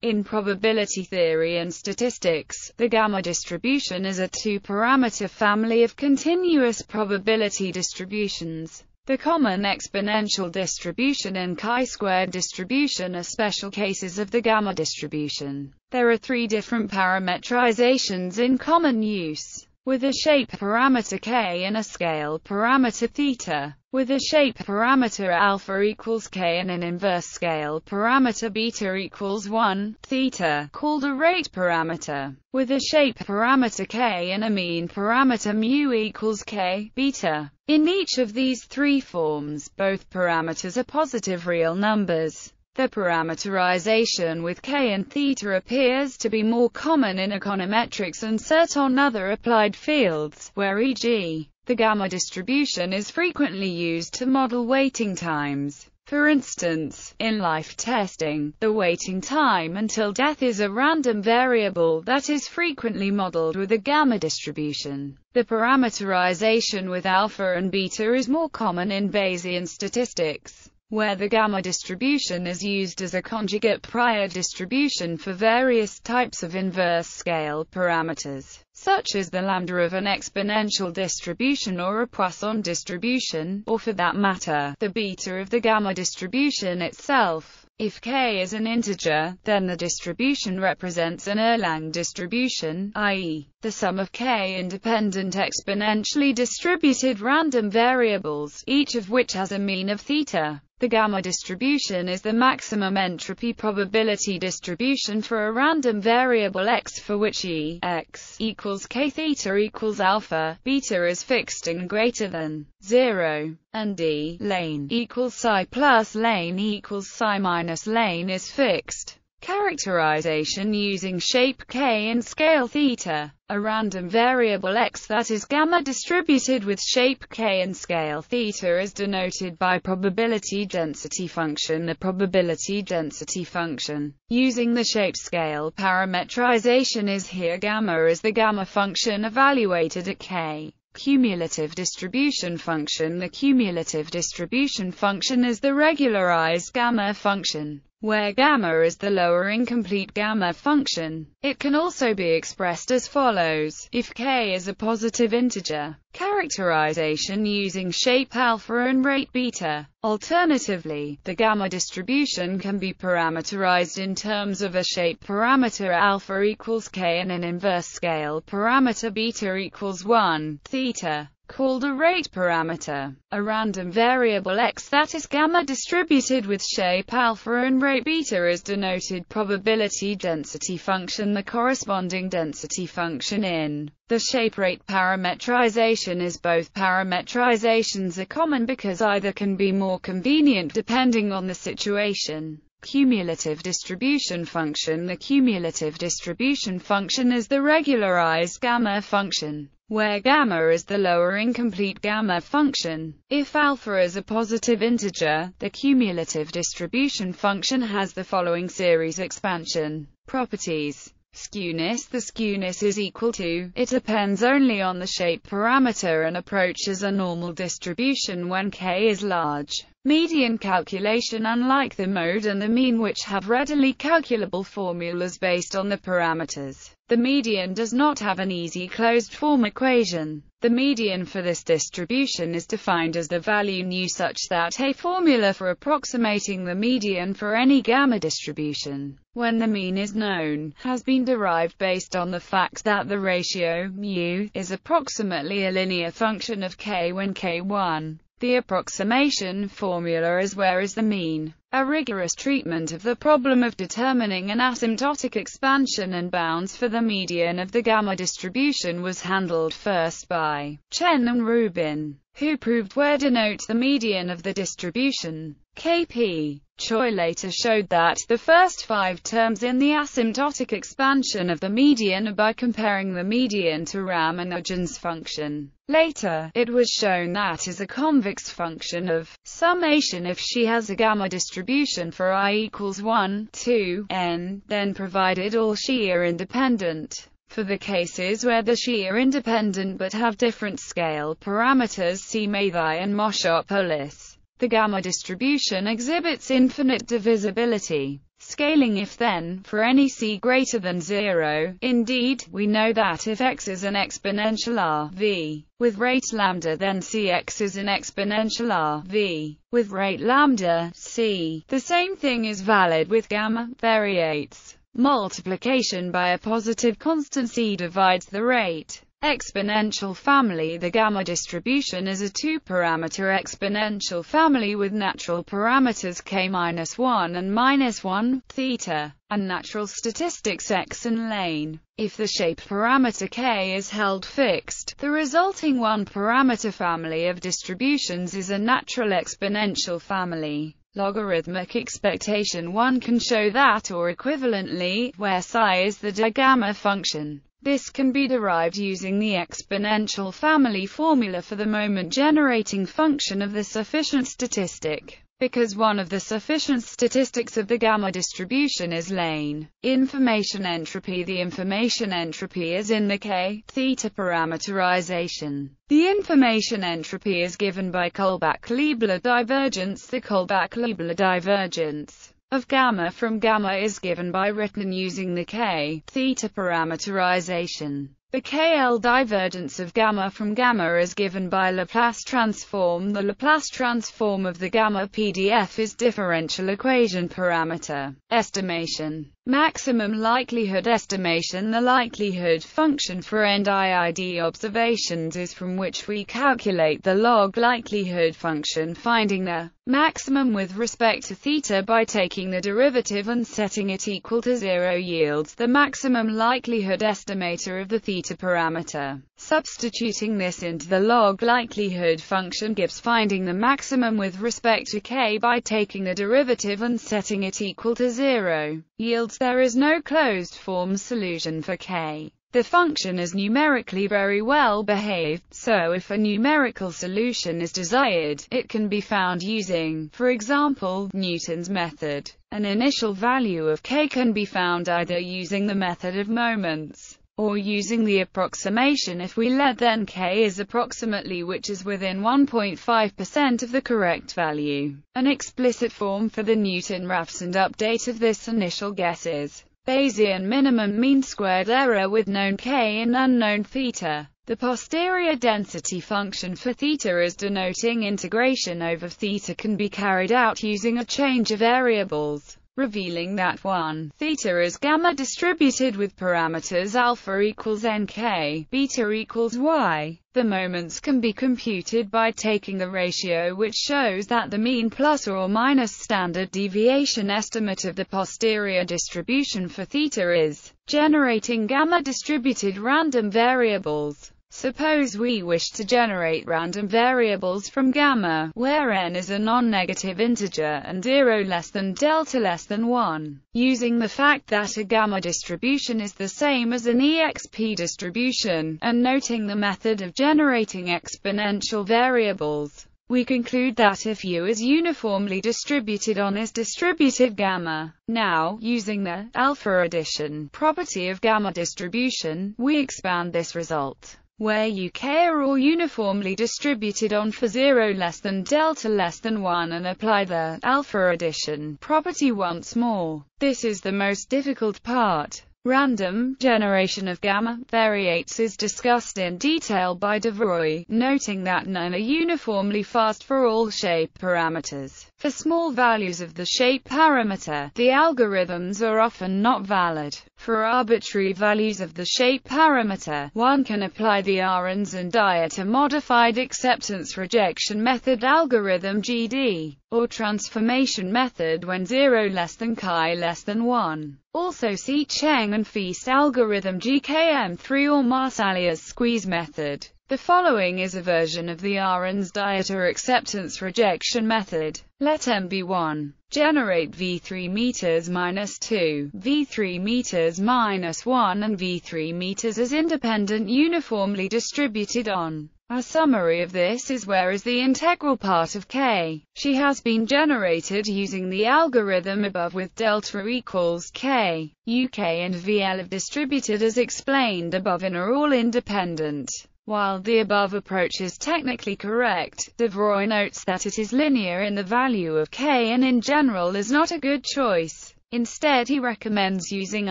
In probability theory and statistics, the gamma distribution is a two-parameter family of continuous probability distributions. The common exponential distribution and chi-squared distribution are special cases of the gamma distribution. There are three different parametrizations in common use with a shape parameter k and a scale parameter theta, with a shape parameter alpha equals k and an inverse scale parameter beta equals 1, theta, called a rate parameter, with a shape parameter k and a mean parameter mu equals k, beta. In each of these three forms, both parameters are positive real numbers. The parameterization with k and theta appears to be more common in econometrics and certain other applied fields, where e.g., the gamma distribution is frequently used to model waiting times. For instance, in life testing, the waiting time until death is a random variable that is frequently modeled with a gamma distribution. The parameterization with alpha and beta is more common in Bayesian statistics where the gamma distribution is used as a conjugate prior distribution for various types of inverse scale parameters, such as the lambda of an exponential distribution or a Poisson distribution, or for that matter, the beta of the gamma distribution itself. If k is an integer, then the distribution represents an Erlang distribution, i.e., the sum of k independent exponentially distributed random variables, each of which has a mean of theta. The gamma distribution is the maximum entropy probability distribution for a random variable x for which E x equals k theta equals alpha, beta is fixed and greater than 0, and D lane equals psi plus lane equals psi minus lane is fixed. Characterization using shape k and scale theta. A random variable x that is gamma distributed with shape k and scale theta is denoted by probability density function. The probability density function using the shape scale parametrization is here gamma is the gamma function evaluated at k cumulative distribution function The cumulative distribution function is the regularized gamma function where gamma is the lower incomplete gamma function. It can also be expressed as follows, if k is a positive integer. Characterization using shape alpha and rate beta. Alternatively, the gamma distribution can be parameterized in terms of a shape parameter alpha equals k and an inverse scale parameter beta equals 1, theta called a rate parameter, a random variable x that is gamma distributed with shape alpha and rate beta is denoted probability density function the corresponding density function in the shape rate parametrization is both parametrizations are common because either can be more convenient depending on the situation. Cumulative distribution function The cumulative distribution function is the regularized gamma function where gamma is the lower incomplete gamma function. If alpha is a positive integer, the cumulative distribution function has the following series expansion properties. Skewness The skewness is equal to, it depends only on the shape parameter and approaches a normal distribution when k is large. Median calculation Unlike the mode and the mean which have readily calculable formulas based on the parameters, the median does not have an easy closed-form equation. The median for this distribution is defined as the value nu such that a formula for approximating the median for any gamma distribution, when the mean is known, has been derived based on the fact that the ratio, mu, is approximately a linear function of k when k1. The approximation formula is where is the mean. A rigorous treatment of the problem of determining an asymptotic expansion and bounds for the median of the gamma distribution was handled first by Chen and Rubin, who proved where denotes the median of the distribution. K.P. Choi later showed that the first five terms in the asymptotic expansion of the median are by comparing the median to Ramanujan's function. Later, it was shown that is a convex function of summation if she has a gamma distribution for i equals 1, 2, n, then provided all she are independent. For the cases where the she are independent but have different scale parameters see Mathai and Moschopoulos. The gamma distribution exhibits infinite divisibility. scaling if-then, for any c greater than 0. Indeed, we know that if x is an exponential r, v, with rate lambda then cx is an exponential r, v, with rate lambda, c. The same thing is valid with gamma, variates. Multiplication by a positive constant c divides the rate exponential family The gamma distribution is a two-parameter exponential family with natural parameters k-1 and minus 1, theta, and natural statistics x and lane. If the shape parameter k is held fixed, the resulting one-parameter family of distributions is a natural exponential family logarithmic expectation one can show that or equivalently, where psi is the digamma function. This can be derived using the exponential family formula for the moment-generating function of the sufficient statistic. Because one of the sufficient statistics of the gamma distribution is lane information entropy The information entropy is in the k theta parameterization. The information entropy is given by Kullback-Leibler divergence The Kullback-Leibler divergence of gamma from gamma is given by written using the k theta parameterization. The KL divergence of gamma from gamma is given by Laplace transform. The Laplace transform of the gamma PDF is differential equation parameter estimation. Maximum likelihood estimation The likelihood function for NDID observations is from which we calculate the log likelihood function finding the maximum with respect to theta by taking the derivative and setting it equal to zero yields the maximum likelihood estimator of the theta parameter. Substituting this into the log likelihood function gives finding the maximum with respect to k by taking the derivative and setting it equal to zero yields there is no closed form solution for k. The function is numerically very well behaved, so if a numerical solution is desired, it can be found using, for example, Newton's method. An initial value of k can be found either using the method of moments, or using the approximation if we let then k is approximately which is within 1.5% of the correct value. An explicit form for the Newton-Raphson update of this initial guess is Bayesian minimum mean squared error with known k and unknown theta. The posterior density function for theta is denoting integration over theta can be carried out using a change of variables revealing that 1 theta is gamma distributed with parameters alpha equals nk, beta equals y. The moments can be computed by taking the ratio which shows that the mean plus or minus standard deviation estimate of the posterior distribution for theta is generating gamma distributed random variables. Suppose we wish to generate random variables from gamma, where n is a non-negative integer and 0 less than delta less than 1. Using the fact that a gamma distribution is the same as an exp distribution, and noting the method of generating exponential variables, we conclude that if U is uniformly distributed on is distributive gamma. Now, using the alpha addition property of gamma distribution, we expand this result where UK are all uniformly distributed on for 0 less than delta less than 1 and apply the alpha addition property once more. This is the most difficult part. Random generation of gamma variates is discussed in detail by Devroye, noting that none are uniformly fast for all shape parameters. For small values of the shape parameter, the algorithms are often not valid. For arbitrary values of the shape parameter, one can apply the Ahrens and Dieter modified acceptance rejection method algorithm GD, or transformation method when 0 less than chi less than 1. Also see Cheng and Feast algorithm GKM3 or Marsaglia's squeeze method. The following is a version of the Ahrens-Dieter acceptance rejection method. Let M be 1. Generate V3 meters minus 2, V3 meters minus 1 and V3 meters as independent uniformly distributed on. A summary of this is where is the integral part of K. She has been generated using the algorithm above with delta equals K. UK and VL have distributed as explained above and are all independent. While the above approach is technically correct, de notes that it is linear in the value of k and in general is not a good choice. Instead he recommends using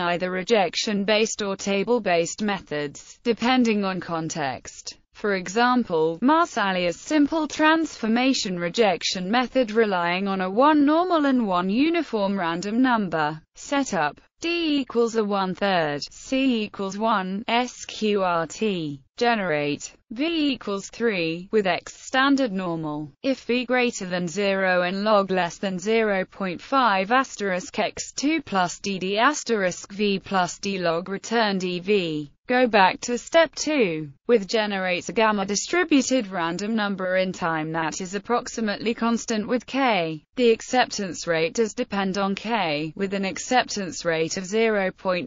either rejection-based or table-based methods, depending on context. For example, Marsaglia's simple transformation rejection method relying on a one normal and one uniform random number setup. D equals a one-third, C equals 1, SQRT. Generate. V equals 3, with X standard normal. If V greater than 0 and log less than 0.5 asterisk X2 plus DD asterisk V plus D log return DV. Go back to step 2, with generates a gamma distributed random number in time that is approximately constant with k. The acceptance rate does depend on k, with an acceptance rate of 0.95,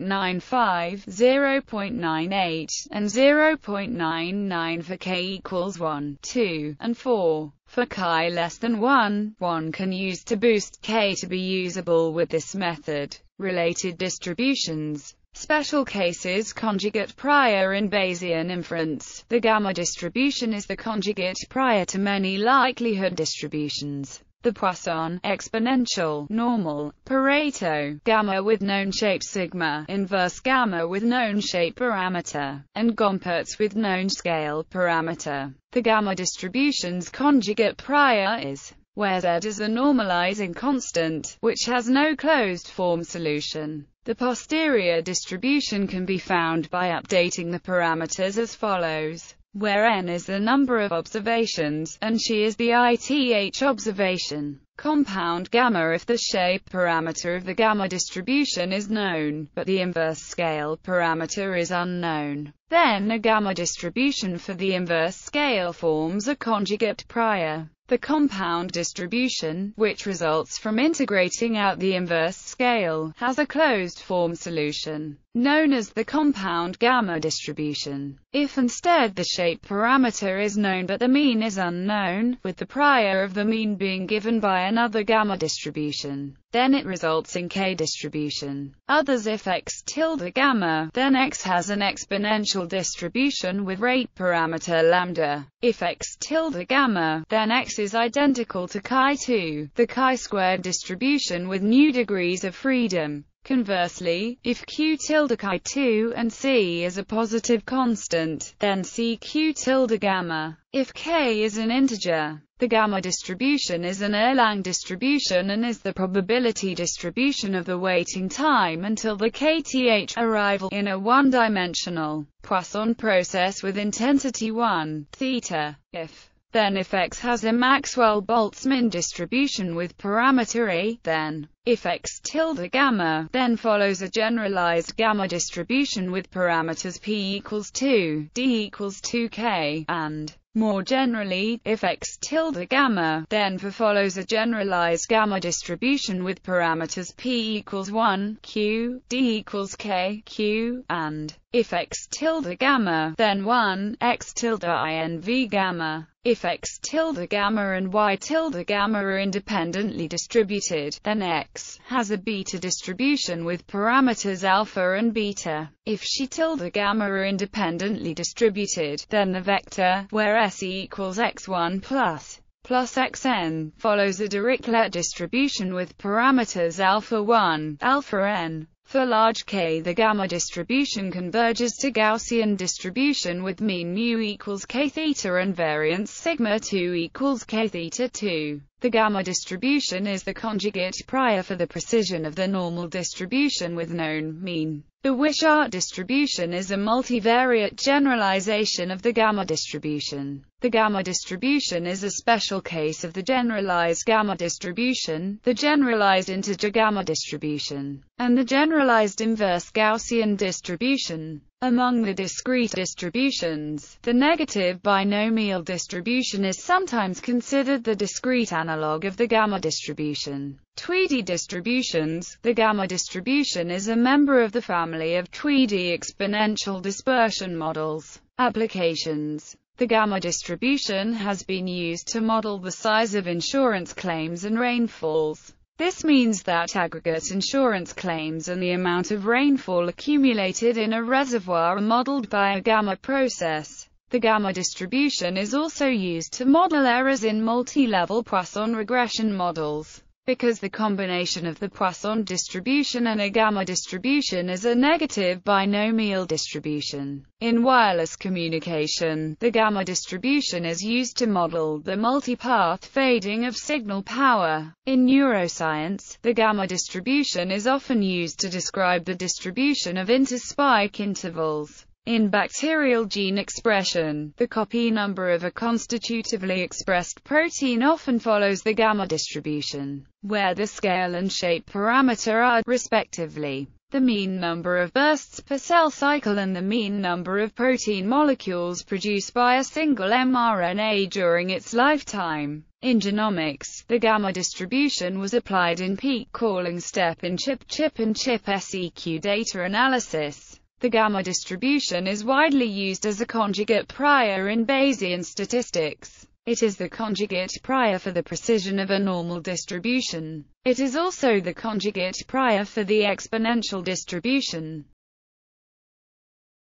0.98, and 0.99 for k equals 1, 2, and 4. For chi less than 1, one can use to boost k to be usable with this method. Related distributions Special cases conjugate prior in Bayesian inference. The gamma distribution is the conjugate prior to many likelihood distributions. The Poisson, exponential, normal, Pareto, gamma with known shape sigma, inverse gamma with known shape parameter, and Gompertz with known scale parameter. The gamma distribution's conjugate prior is where z is a normalizing constant, which has no closed form solution. The posterior distribution can be found by updating the parameters as follows, where n is the number of observations, and she is the ith observation. Compound gamma if the shape parameter of the gamma distribution is known, but the inverse scale parameter is unknown. Then a gamma distribution for the inverse scale forms a conjugate prior. The compound distribution, which results from integrating out the inverse scale, has a closed-form solution, known as the compound gamma distribution. If instead the shape parameter is known but the mean is unknown, with the prior of the mean being given by another gamma distribution, then it results in k distribution. Others if x tilde gamma, then x has an exponential distribution with rate parameter lambda. If x tilde gamma, then x is identical to chi2, the chi-squared distribution with new degrees of freedom. Conversely, if q tilde chi2 and c is a positive constant, then c q tilde gamma. If k is an integer, the gamma distribution is an Erlang distribution and is the probability distribution of the waiting time until the kth arrival in a one-dimensional Poisson process with intensity 1, theta. If then if X has a Maxwell-Boltzmann distribution with parameter A, then if X tilde gamma, then follows a generalized gamma distribution with parameters P equals 2, D equals 2K, and more generally, if x tilde gamma, then for follows a generalized gamma distribution with parameters p equals 1, q, d equals k, q, and if x tilde gamma, then 1, x tilde inv gamma. If x tilde gamma and y tilde gamma are independently distributed, then x has a beta distribution with parameters alpha and beta. If she tilde gamma are independently distributed, then the vector, where s equals x1 plus plus xn, follows a Dirichlet distribution with parameters alpha 1, alpha n. For large K the gamma distribution converges to Gaussian distribution with mean mu equals k theta and variance sigma 2 equals k theta 2. The gamma distribution is the conjugate prior for the precision of the normal distribution with known mean. The Wishart distribution is a multivariate generalization of the gamma distribution. The gamma distribution is a special case of the generalized gamma distribution, the generalized integer gamma distribution, and the generalized inverse Gaussian distribution. Among the discrete distributions, the negative binomial distribution is sometimes considered the discrete analog of the gamma distribution. Tweedie distributions The gamma distribution is a member of the family of Tweedie exponential dispersion models. Applications the gamma distribution has been used to model the size of insurance claims and rainfalls. This means that aggregate insurance claims and the amount of rainfall accumulated in a reservoir are modeled by a gamma process. The gamma distribution is also used to model errors in multi-level Poisson regression models. Because the combination of the Poisson distribution and a gamma distribution is a negative binomial distribution. In wireless communication, the gamma distribution is used to model the multipath fading of signal power. In neuroscience, the gamma distribution is often used to describe the distribution of interspike intervals. In bacterial gene expression, the copy number of a constitutively expressed protein often follows the gamma distribution, where the scale and shape parameter are, respectively, the mean number of bursts per cell cycle and the mean number of protein molecules produced by a single mRNA during its lifetime. In genomics, the gamma distribution was applied in peak calling step in ChIP-ChIP and ChIP-seq data analysis. The gamma distribution is widely used as a conjugate prior in Bayesian statistics. It is the conjugate prior for the precision of a normal distribution. It is also the conjugate prior for the exponential distribution.